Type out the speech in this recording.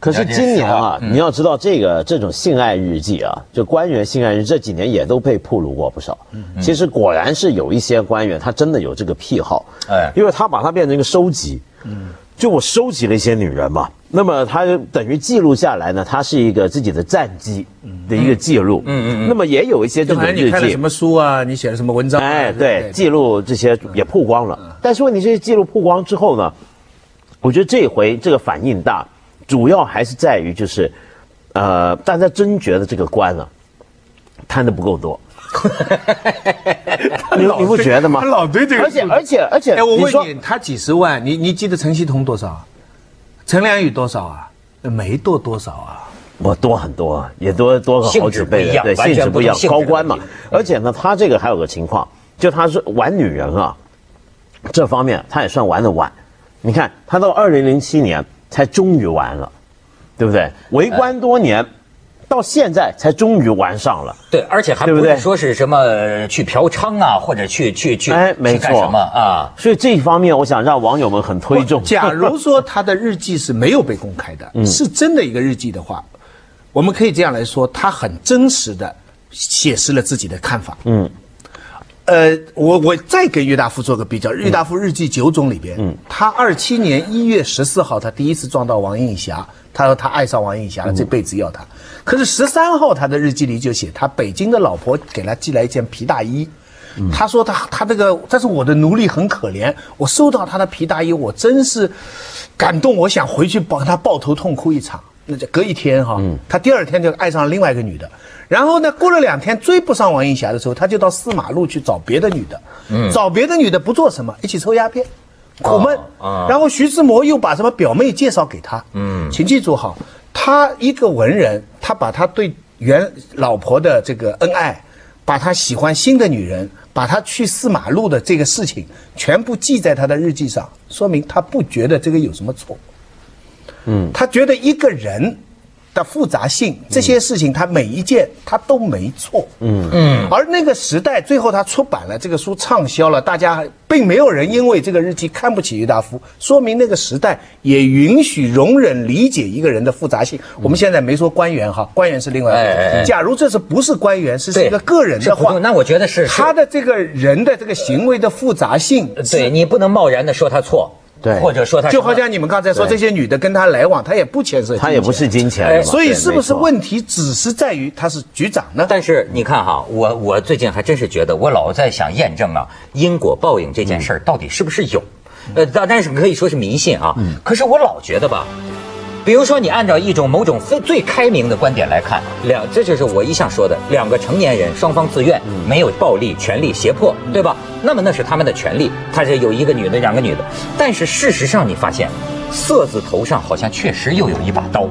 可是今年啊，你要知道这个这种性爱日记啊，就官员性爱日这几年也都被曝露过不少。其实果然是有一些官员他真的有这个癖好，哎，因为他把它变成一个收集。嗯，就我收集了一些女人嘛，那么他等于记录下来呢，他是一个自己的战绩的一个记录。嗯嗯。那么也有一些这种日记。你看了什么书啊？你写了什么文章？哎，对，记录这些也曝光了。但是问题，这些记录曝光之后呢，我觉得这回这个反应大。主要还是在于就是，呃，大家真觉得这个官啊，贪的不够多。你你不觉得吗？他老对这个。而且而且而且，哎，我问你，他几十万，你你记得陈希同多少？陈良宇多少啊？没多多少啊？我多很多，也多多个好几倍。对，性质不一样，高官嘛。而且呢，他这个还有个情况，就他是玩女人啊，这方面他也算玩的晚。你看，他到二零零七年。才终于完了，对不对？为官多年，到现在才终于完上了。对，而且还不是说是什么去嫖娼啊，或者去去去哎，没错什么啊。所以这一方面，我想让网友们很推 重。假如说他的日记是没有被公开的，是真的一个日记的话，我们可以这样来说，他很真实的写实了自己的看法。嗯。呃，我我再给郁大夫做个比较，郁大夫日记九种里边，嗯，他二七年一月十四号，他第一次撞到王映霞，他说他爱上王映霞了，这辈子要她。可是十三号他的日记里就写，他北京的老婆给他寄来一件皮大衣，他说他他这个，但是我的奴隶很可怜，我收到他的皮大衣，我真是感动，我想回去帮他抱头痛哭一场。那就隔一天哈，他第二天就爱上另外一个女的。然后呢？过了两天追不上王映霞的时候，他就到四马路去找别的女的。嗯，找别的女的不做什么，一起抽鸦片，苦闷。啊，然后徐志摩又把什么表妹介绍给他。嗯，请记住哈，他一个文人，他把他对原老婆的这个恩爱，把他喜欢新的女人，把他去四马路的这个事情，全部记在他的日记上，说明他不觉得这个有什么错。嗯，他觉得一个人。的复杂性，这些事情他每一件他都没错，嗯嗯，而那个时代最后他出版了这个书畅销了，大家并没有人因为这个日记看不起郁达夫，说明那个时代也允许容忍理解一个人的复杂性。我们现在没说官员哈，官员是另外一个。假如这是不是官员，是是一个个人的话，那我觉得是他的这个人的这个行为的复杂性，对你不能贸然的说他错。对，或者说他就好像你们刚才说这些女的跟他来往，他也不牵涉，他也不是金钱，所以是不是问题只是在于他是局长呢？但是你看哈，我我最近还真是觉得，我老在想验证啊，因果报应这件事儿到底是不是有？呃，但但是可以说是迷信啊。嗯。可是我老觉得吧。比如说，你按照一种某种非最开明的观点来看，两这就是我一向说的，两个成年人双方自愿，没有暴力、权力胁迫，对吧？那么那是他们的权利，他是有一个女的，两个女的。但是事实上，你发现，色字头上好像确实又有一把刀。